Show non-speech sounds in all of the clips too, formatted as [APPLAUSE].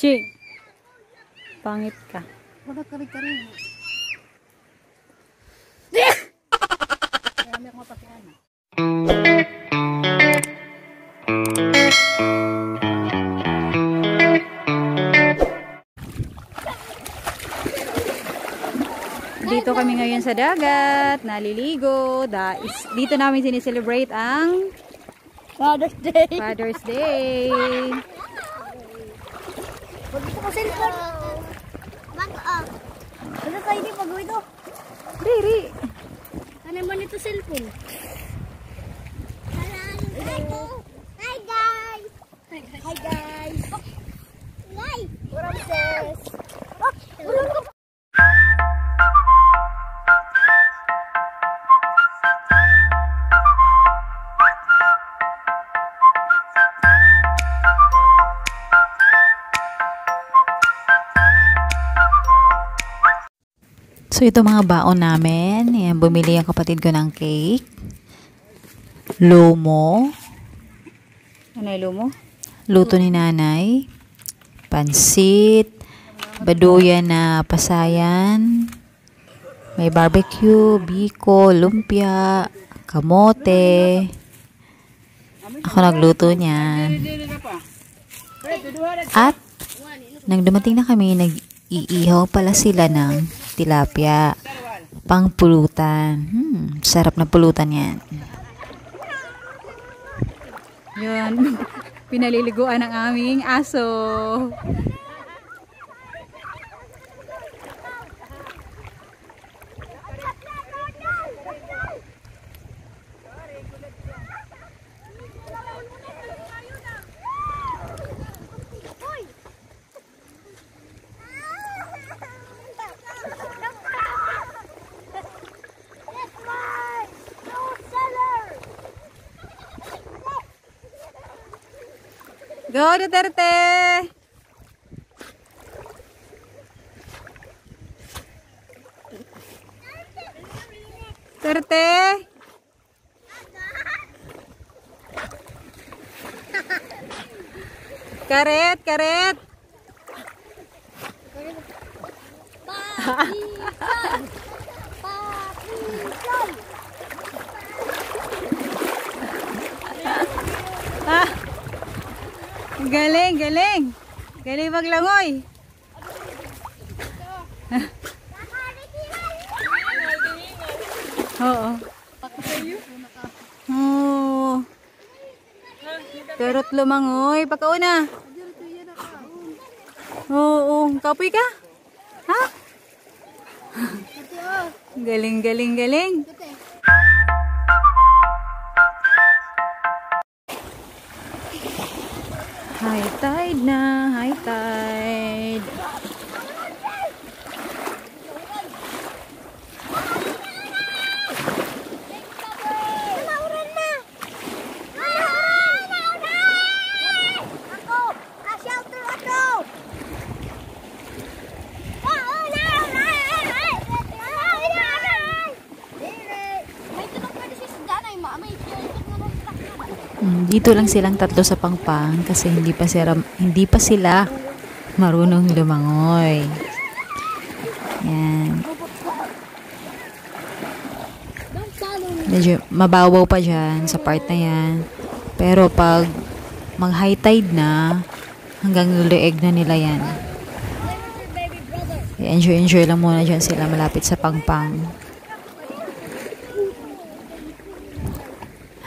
Ching. Pangit ka. Wala kari-kari. [LAUGHS] Marami akong mapakiana. Dito kami ngayon sa dagat, naliligo. Da, is, dito namin sinicelebrate ang Father's Day. Father's Day. Pag ito ko cellphone. Bago ah. Ano tayo di pag ito? Riri. Ano man ito cellphone? Hi guys! Hi guys! Hi! Princess! Oh, So, ito mga baon namin. Yan, bumili ang kapatid ko ng cake. Lomo. Ano ilo mo? Luto ni nanay. Pansit. Baduyan na pasayan. May barbecue, biko, lumpia, kamote. Ako nagluto niyan. At, nang dumating na kami, nag-iihaw pala sila ng tilapia. Pang pulutan. Hmm, sarap na pulutan yan. Yun. [LAUGHS] Pinaliliguan ng aming aso. Go, Duterte! Duterte! Karet, karet! Pakisan! Galing, galing! Galing maglangoy! [LAUGHS] Oo. Oo. Perot lumangoy. Pakauna. Oo. Kapoy ka? Ha? [LAUGHS] Galing, galing, galing. High tide na. High tide. Dito lang silang tatlo sa pangpang kasi hindi pa sila, hindi pa sila marunong lumangoy. Yan. Medyo mababaw pa dyan sa part na yan. Pero pag mag high tide na, hanggang luleeg na nila yan. Enjoy enjoy lang muna dyan sila malapit sa pangpang.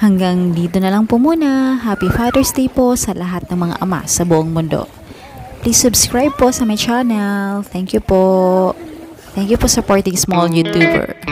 Hanggang dito na lang po muna. Happy Father's Day po sa lahat ng mga ama sa buong mundo. Please subscribe po sa my channel. Thank you po. Thank you for supporting small YouTuber.